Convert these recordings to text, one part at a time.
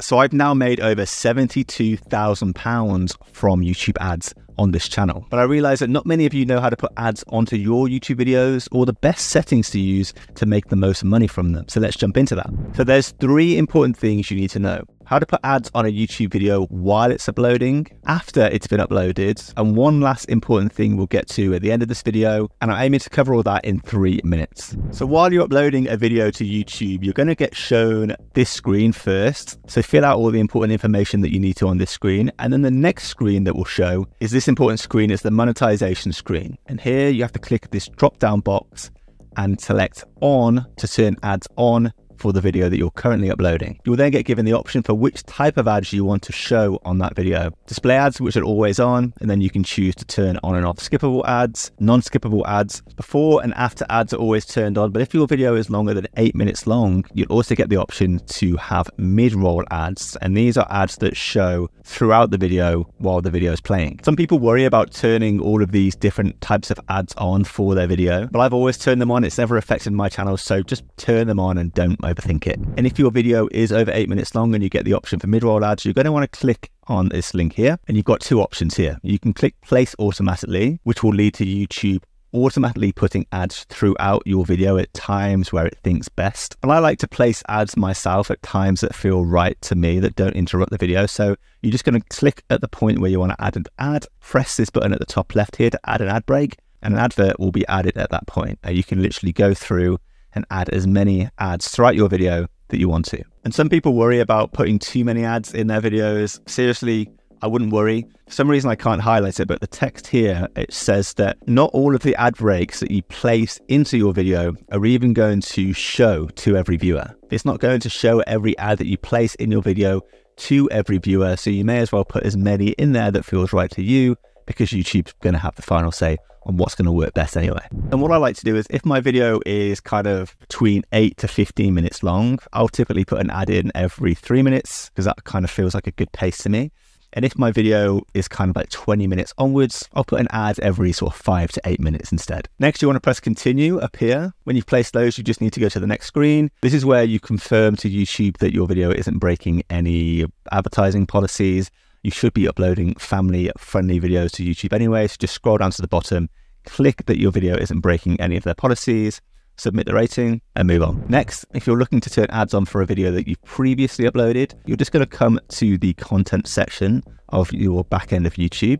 So I've now made over £72,000 from YouTube ads on this channel. But I realize that not many of you know how to put ads onto your YouTube videos or the best settings to use to make the most money from them. So let's jump into that. So there's three important things you need to know how to put ads on a YouTube video while it's uploading, after it's been uploaded, and one last important thing we'll get to at the end of this video. And I'm aiming to cover all that in three minutes. So while you're uploading a video to YouTube, you're going to get shown this screen first. So fill out all the important information that you need to on this screen. And then the next screen that will show is this important screen it's the monetization screen. And here you have to click this drop down box and select on to turn ads on for the video that you're currently uploading. You'll then get given the option for which type of ads you want to show on that video. Display ads, which are always on, and then you can choose to turn on and off skippable ads, non-skippable ads. Before and after ads are always turned on, but if your video is longer than eight minutes long, you'll also get the option to have mid-roll ads, and these are ads that show throughout the video while the video is playing. Some people worry about turning all of these different types of ads on for their video, but I've always turned them on. It's never affected my channel, so just turn them on and don't overthink it. And if your video is over eight minutes long and you get the option for mid-roll ads, you're going to want to click on this link here. And you've got two options here. You can click place automatically, which will lead to YouTube automatically putting ads throughout your video at times where it thinks best. And I like to place ads myself at times that feel right to me that don't interrupt the video. So you're just going to click at the point where you want to add an ad, press this button at the top left here to add an ad break, and an advert will be added at that point. Now you can literally go through and add as many ads throughout your video that you want to. And some people worry about putting too many ads in their videos. Seriously, I wouldn't worry. For some reason, I can't highlight it, but the text here, it says that not all of the ad breaks that you place into your video are even going to show to every viewer. It's not going to show every ad that you place in your video to every viewer. So you may as well put as many in there that feels right to you because YouTube's going to have the final say on what's going to work best anyway. And what I like to do is if my video is kind of between 8 to 15 minutes long, I'll typically put an ad in every 3 minutes because that kind of feels like a good pace to me. And if my video is kind of like 20 minutes onwards, I'll put an ad every sort of five to eight minutes instead. Next, you want to press continue up here. When you've placed those, you just need to go to the next screen. This is where you confirm to YouTube that your video isn't breaking any advertising policies. You should be uploading family friendly videos to YouTube anyway. So just scroll down to the bottom, click that your video isn't breaking any of their policies submit the rating, and move on. Next, if you're looking to turn ads on for a video that you've previously uploaded, you're just going to come to the content section of your back end of YouTube,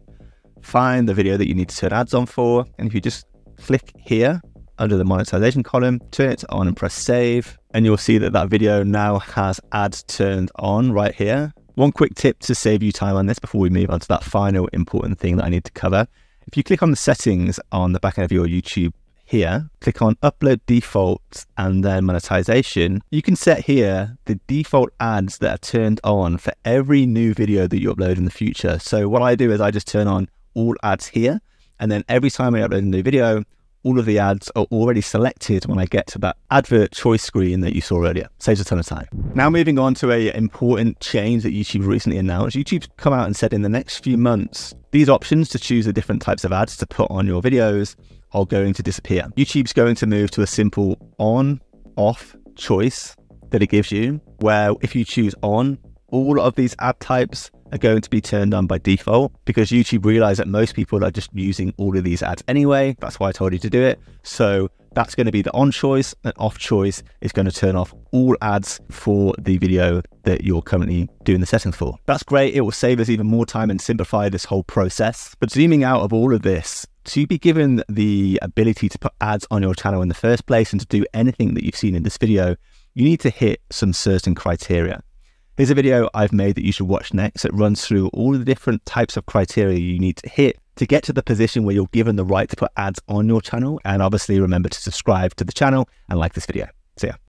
find the video that you need to turn ads on for, and if you just click here under the monetization column, turn it on and press save, and you'll see that that video now has ads turned on right here. One quick tip to save you time on this before we move on to that final important thing that I need to cover. If you click on the settings on the back end of your YouTube here, click on upload defaults and then monetization, you can set here the default ads that are turned on for every new video that you upload in the future. So what I do is I just turn on all ads here. And then every time I upload a new video, all of the ads are already selected when I get to that advert choice screen that you saw earlier. Saves a ton of time. Now moving on to a important change that YouTube recently announced. YouTube's come out and said in the next few months, these options to choose the different types of ads to put on your videos are going to disappear. YouTube's going to move to a simple on off choice that it gives you, where if you choose on, all of these ad types are going to be turned on by default because YouTube realized that most people are just using all of these ads anyway. That's why I told you to do it. So that's going to be the on choice and off choice is going to turn off all ads for the video that you're currently doing the settings for. That's great. It will save us even more time and simplify this whole process. But zooming out of all of this, to be given the ability to put ads on your channel in the first place and to do anything that you've seen in this video, you need to hit some certain criteria. Here's a video I've made that you should watch next. It runs through all the different types of criteria you need to hit to get to the position where you're given the right to put ads on your channel. And obviously remember to subscribe to the channel and like this video. See ya.